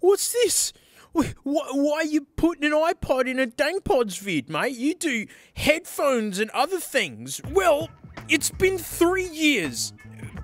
What's this? Why, why are you putting an iPod in a DankPods vid, mate? You do headphones and other things. Well, it's been three years.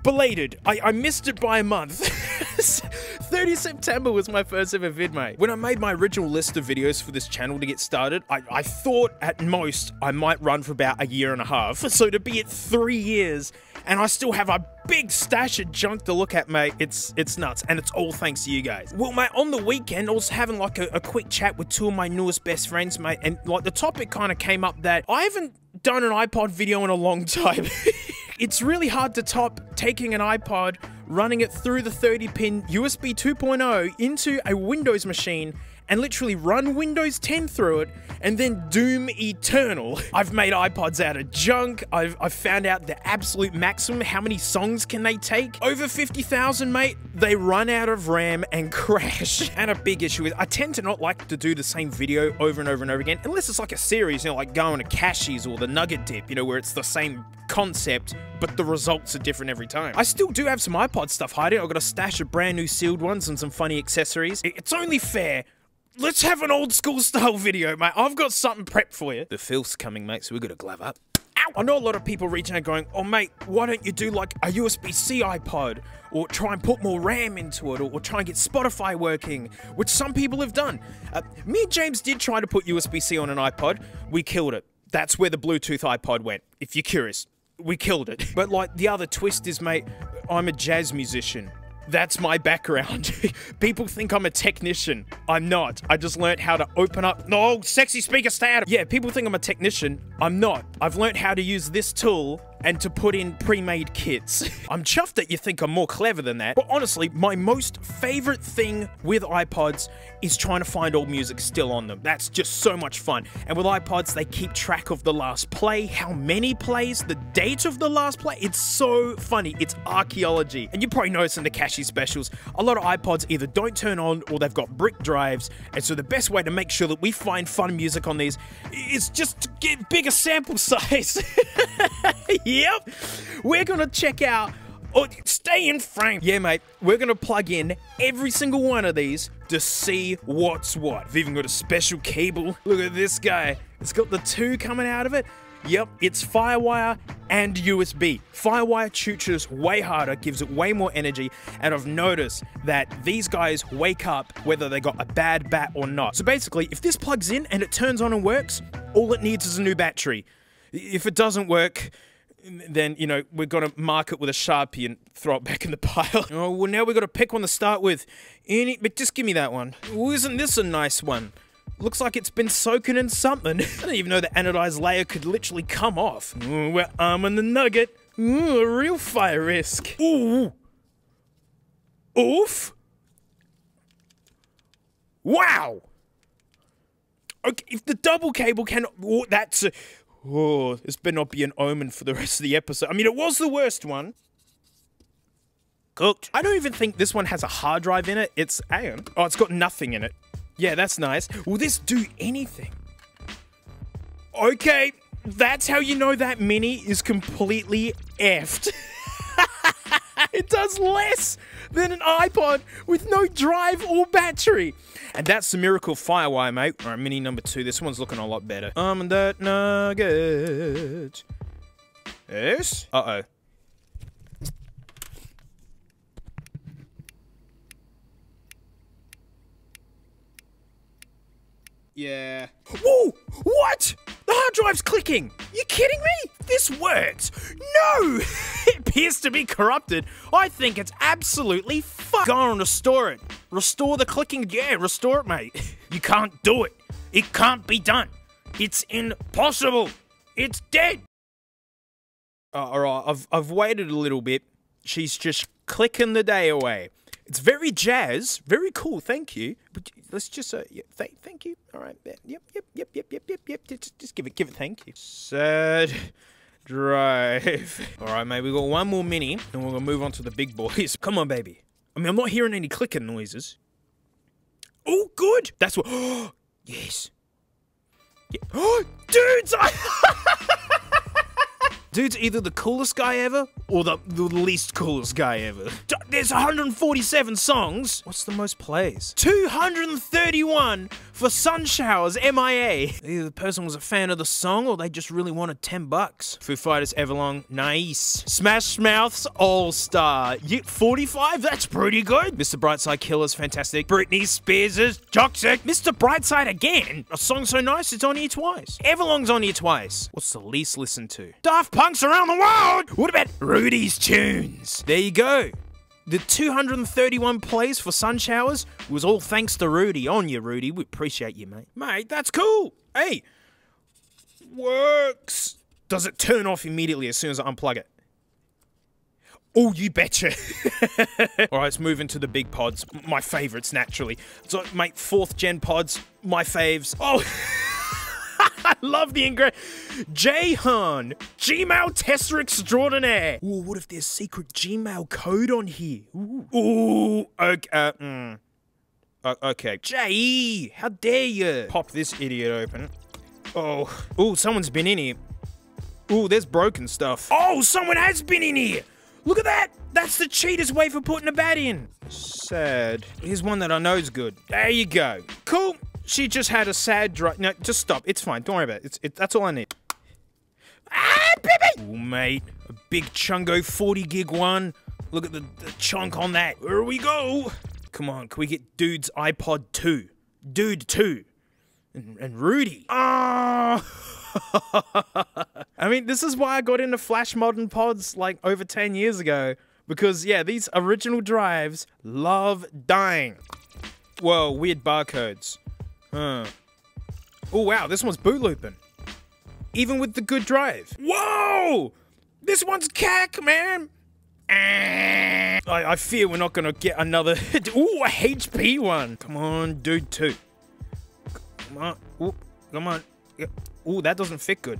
Belated. I, I missed it by a month. 30 September was my first ever vid, mate. When I made my original list of videos for this channel to get started, I, I thought at most I might run for about a year and a half. So to be at three years and I still have a big stash of junk to look at, mate. It's it's nuts, and it's all thanks to you guys. Well, mate, on the weekend, I was having like a, a quick chat with two of my newest best friends, mate, and like the topic kind of came up that I haven't done an iPod video in a long time. it's really hard to top taking an iPod, running it through the 30 pin USB 2.0 into a Windows machine and literally run Windows 10 through it and then Doom Eternal. I've made iPods out of junk. I've, I've found out the absolute maximum. How many songs can they take? Over 50,000, mate. They run out of RAM and crash. And a big issue is I tend to not like to do the same video over and over and over again, unless it's like a series, you know, like going to Cashies or the Nugget Dip, you know, where it's the same concept, but the results are different every time. I still do have some iPod stuff hiding. I've got a stash of brand new sealed ones and some funny accessories. It's only fair Let's have an old school style video, mate. I've got something prepped for you. The filth's coming, mate, so we gotta glove up. Ow! I know a lot of people reaching out going, oh, mate, why don't you do like a USB-C iPod? Or try and put more RAM into it, or, or, try and get Spotify working, which some people have done. Uh, me and James did try to put USB-C on an iPod. We killed it. That's where the Bluetooth iPod went, if you're curious. We killed it. But like the other twist is, mate, I'm a jazz musician. That's my background. People think I'm a technician. I'm not. I just learned how to open up. No, sexy speaker, stay out. Yeah, people think I'm a technician. I'm not. I've learned how to use this tool and to put in pre-made kits. I'm chuffed that you think I'm more clever than that, but honestly, my most favorite thing with iPods is trying to find old music still on them. That's just so much fun. And with iPods, they keep track of the last play, how many plays, the date of the last play. It's so funny. It's archaeology. And you probably noticed in the Cashy specials, a lot of iPods either don't turn on or they've got brick drives. And so the best way to make sure that we find fun music on these is just get bigger sample size. yep. We're gonna check out. Oh, stay in frame. Yeah, mate. We're gonna plug in every single one of these to see what's what. We've even got a special cable. Look at this guy. It's got the two coming out of it. Yep, it's Firewire and USB. Firewire chooches way harder, gives it way more energy, and I've noticed that these guys wake up whether they got a bad bat or not. So basically, if this plugs in and it turns on and works, all it needs is a new battery. If it doesn't work, then you know we're gonna mark it with a sharpie and throw it back in the pile. oh well, now we've got to pick one to start with. Any, but just give me that one. Well, isn't this a nice one? Looks like it's been soaking in something. I didn't even know the anodized layer could literally come off. Ooh, we're arming the nugget. Ooh, a real fire risk. Ooh. Oof. Wow. Okay, if the double cable can, oh, that's a, Oh, this better not be an omen for the rest of the episode. I mean, it was the worst one. Cooked. I don't even think this one has a hard drive in it. It's iron. Oh, it's got nothing in it. Yeah, that's nice. Will this do anything? Okay, that's how you know that Mini is completely effed. it does less than an iPod with no drive or battery. And that's the Miracle Firewire, mate. All right, mini number two. This one's looking a lot better. I'm that nugget. Yes? Uh-oh. Yeah. Whoa! What? The hard drive's clicking! You kidding me? This works! No! appears to be corrupted. I think it's absolutely fucked. Go and restore it. Restore the clicking. Yeah, restore it, mate. You can't do it. It can't be done. It's impossible. It's dead. Uh, all right, I've I've waited a little bit. She's just clicking the day away. It's very jazz, very cool. Thank you. But let's just uh, yeah, th thank you. All right. Yep, yep, yep, yep, yep, yep, yep. Just, just give it, give it. Thank you. Sad drive. All right, mate. We got one more mini, and we're gonna move on to the big boys. Come on, baby. I mean, I'm not hearing any clicking noises. Oh, good. That's what. Oh, yes. Yeah. Oh, dudes! Dude's either the coolest guy ever or the, the least coolest guy ever. There's 147 songs. What's the most plays? 231 for Sunshowers MIA. Either the person was a fan of the song or they just really wanted 10 bucks. Foo Fighters Everlong, nice. Smash Mouth's All Star, you 45? That's pretty good. Mr. Brightside Killer's fantastic. Britney Spears is toxic. Mr. Brightside again. A song so nice it's on here twice. Everlong's on here twice. What's the least listened to? Daft Punk's Around the World. What about Rudy's Tunes? There you go. The 231 plays for Sun Showers was all thanks to Rudy. On you, Rudy. We appreciate you, mate. Mate, that's cool. Hey, works. Does it turn off immediately as soon as I unplug it? Oh, you betcha. All right, let's move into the big pods. My favorites, naturally. So, mate, fourth gen pods, my faves. Oh, I love the ingre. Jahan, Gmail tester extraordinaire. Ooh, what if there's secret Gmail code on here? Ooh, Ooh okay. Uh, mm. Uh, okay. J, how dare you? Pop this idiot open. Oh, ooh, someone's been in here. Ooh, there's broken stuff. Oh, someone has been in here. Look at that. That's the cheatest way for putting a bat in. Sad. Here's one that I know is good. There you go. Cool. She just had a sad drive. No, just stop. It's fine. Don't worry about it. It's, it that's all I need. Ah, baby! Ooh, mate. A big chungo 40 gig one. Look at the, the chunk on that. Where we go? Come on, can we get Dude's iPod 2? Dude 2. And, and Rudy. Ah! I mean, this is why I got into Flash Modern Pods like over 10 years ago. Because, yeah, these original drives love dying. Whoa, weird barcodes. Oh, wow, this one's boot looping. Even with the good drive. Whoa! This one's cack, man! I, I fear we're not gonna get another. Ooh, a HP one! Come on, dude, two. Come on. Ooh, come on. Ooh, that doesn't fit good.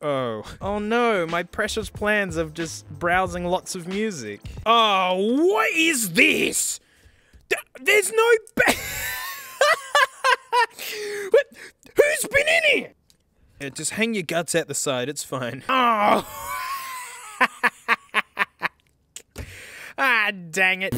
Oh. Oh no, my precious plans of just browsing lots of music. Oh, what is this? Th- there's no ba- What? Who's been in here? Yeah, just hang your guts out the side, it's fine. Oh. ah, dang it.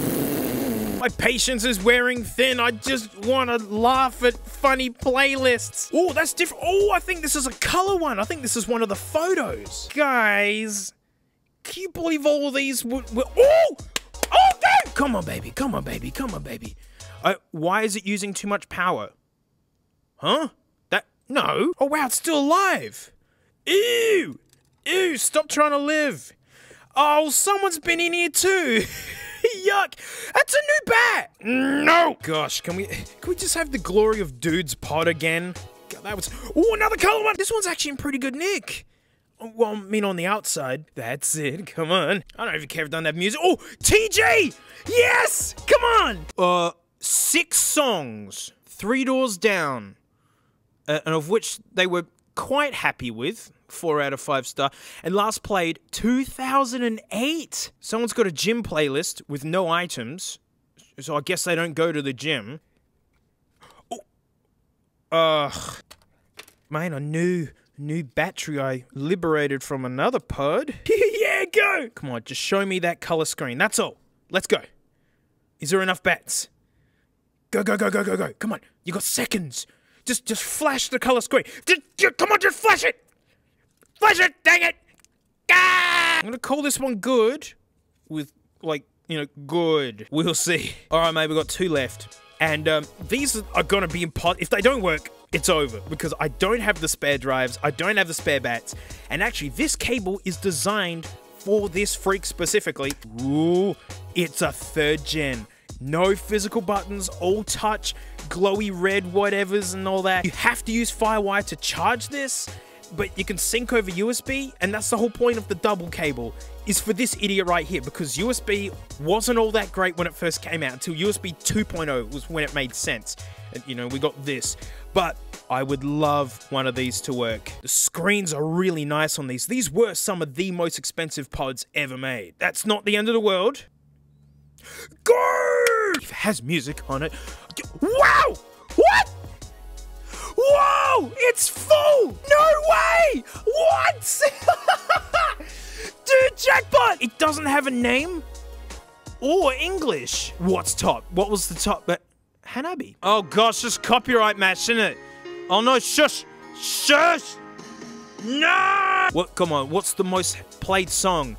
My patience is wearing thin. I just want to laugh at funny playlists. Oh, that's different. Oh, I think this is a color one. I think this is one of the photos. Guys, can you believe all these were. were oh! Oh, damn! Come on, baby. Come on, baby. Come on, baby. Uh, why is it using too much power? Huh? That. No. Oh, wow, it's still alive. Ew! Ew, stop trying to live. Oh, someone's been in here too. Yuck! That's a new bat. No. Gosh, can we can we just have the glory of Dude's pod again? God, that was. Oh, another color one. This one's actually in pretty good nick. Oh, Well, I mean, on the outside. That's it. Come on. I don't even care if I don't have music. Oh, TJ! Yes! Come on! Uh, six songs. Three doors down. Uh, and of which they were quite happy with. Four out of five star. And last played 2008. Someone's got a gym playlist with no items. So I guess they don't go to the gym. Oh. Ugh. Man, a new, new battery I liberated from another pod. yeah, go! Come on, just show me that color screen. That's all. Let's go. Is there enough bats? Go, go, go, go, go, go. Come on. You got seconds. Just just flash the color screen. Just, just- come on, just flash it. Flash it, dang it. Ah! I'm gonna call this one good with like, you know, good. We'll see. All right, mate, we've got two left. And um, these are gonna be pot. If they don't work, it's over because I don't have the spare drives, I don't have the spare bats, and actually, this cable is designed for this freak specifically. Ooh, it's a third gen. No physical buttons, all touch, glowy red whatevers and all that. You have to use Firewire to charge this, but you can sync over USB, and that's the whole point of the double cable, is for this idiot right here, because USB wasn't all that great when it first came out, until USB 2.0 was when it made sense. And, you know, we got this. But I would love one of these to work. The screens are really nice on these. These were some of the most expensive pods ever made. That's not the end of the world. Go! If it has music on it. Wow! What? Whoa! It's full! No way! What? Dude, jackpot! It doesn't have a name or English. What's top? What was the top? But Hanabi. Oh gosh, just copyright match, isn't it? Oh no, shush! Shush! No! What? Come on. What's the most played song?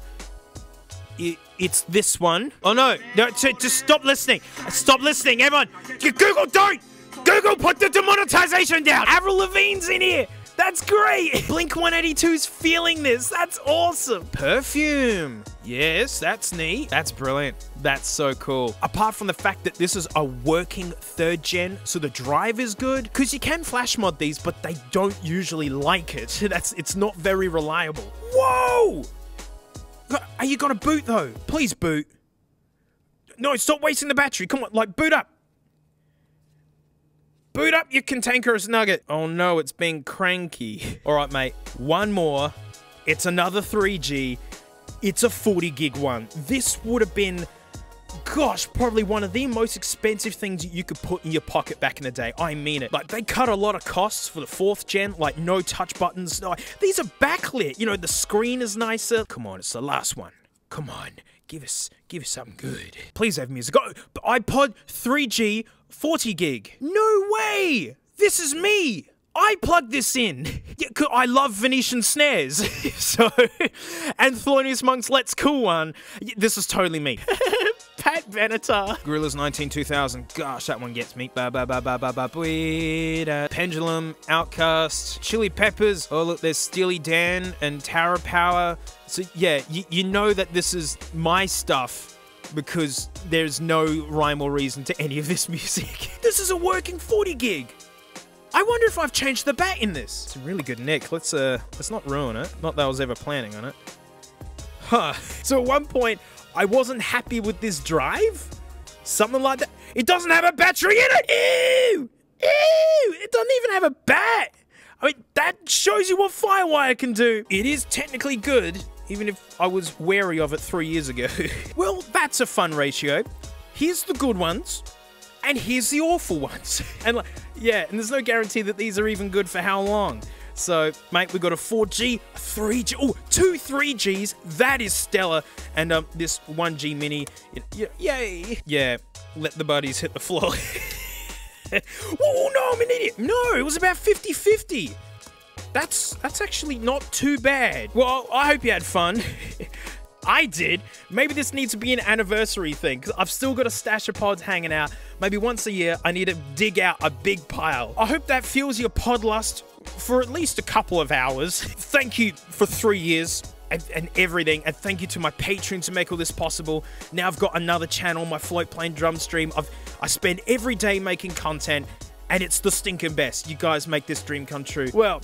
It, it's this one. Oh no! No, just stop listening. Stop listening, everyone. Google, don't. Google, put the demonetization down. Avril Lavigne's in here. That's great! Blink 182's feeling this. That's awesome. Perfume. Yes, that's neat. That's brilliant. That's so cool. Apart from the fact that this is a working third gen, so the drive is good, because you can flash mod these, but they don't usually like it. That's It's not very reliable. Whoa! Are you gonna boot though? Please boot. No, stop wasting the battery. Come on, like boot up. Boot up your cantankerous nugget. Oh no, it's being cranky. All right, mate, one more. It's another 3G. It's a 40 gig one. This would have been, gosh, probably one of the most expensive things you could put in your pocket back in the day. I mean it. Like, they cut a lot of costs for the fourth gen, like no touch buttons. These are backlit. You know, the screen is nicer. Come on, it's the last one. Come on, give us, give us something good. Please have music. Oh, iPod 3G 40 gig. No way! This is me! I plugged this in. Yeah, I love Venetian snares. so, and Thelonious Monk's Let's Cool one. This is totally me. Pat Benatar. Gorillaz 19 2000. Gosh, that one gets me. Ba ba ba ba ba ba ba. Pendulum, OutKast, Chili Peppers. Oh, look, there's Steely Dan and Tower Power. So, yeah, you know that this is my stuff because there's no rhyme or reason to any of this music. this is a working 40 gig. I wonder if I've changed the bat in this. It's a really good nick. Let's uh let's not ruin it. Not that I was ever planning on it. Huh. So at one point, I wasn't happy with this drive. Something like that. It doesn't have a battery in it. Ew! Ew! It doesn't even have a bat. I mean, that shows you what Firewire can do. It is technically good, even if I was wary of it three years ago. well, that's a fun ratio. Here's the good ones, and here's the awful ones. and like, yeah, and there's no guarantee that these are even good for how long. So, mate, we got a 4G, 3G, oh, two 3Gs. That is stellar. And um, this 1G mini, yay. Yeah, let the buddies hit the floor. oh, no, I'm an idiot. No, it was about 50 50. That's that's actually not too bad. Well, I hope you had fun. I did. Maybe this needs to be an anniversary thing because I've still got a stash of pods hanging out. Maybe once a year, I need to dig out a big pile. I hope that fuels your pod lust for at least a couple of hours. Thank you for three years. And, and, everything. And thank you to my patrons to make all this possible. Now I've got another channel, my Floatplane drum stream. I've I spend every day making content, and it's the stinking best. You guys make this dream come true. Well,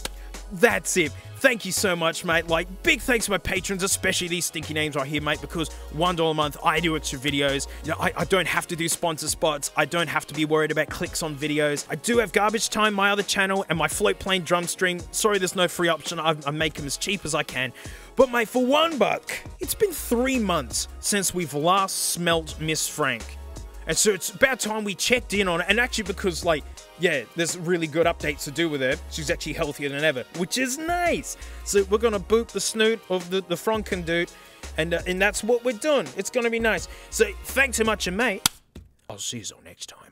that's it. Thank you so much, mate. Like, big thanks to my patrons, especially these stinky names right here, mate, because $1 a month, I do extra videos. You know, I, I don't have to do sponsor spots. I don't have to be worried about clicks on videos. I do have Garbage Time, my other channel, and my Floatplane drum stream. Sorry, there's no free option. I, I make them as cheap as I can. But, mate, for one buck, it's been three months since we've last smelt Miss Frank. And so it's about time we checked in on it. And actually, because, like, yeah, there's really good updates to do with her. She's actually healthier than ever, which is nice. So we're gonna boot the snoot of the, the Franken dude, and uh, and that's what we're doing. It's gonna be nice. So thanks so much, and mate, I'll see you all next time.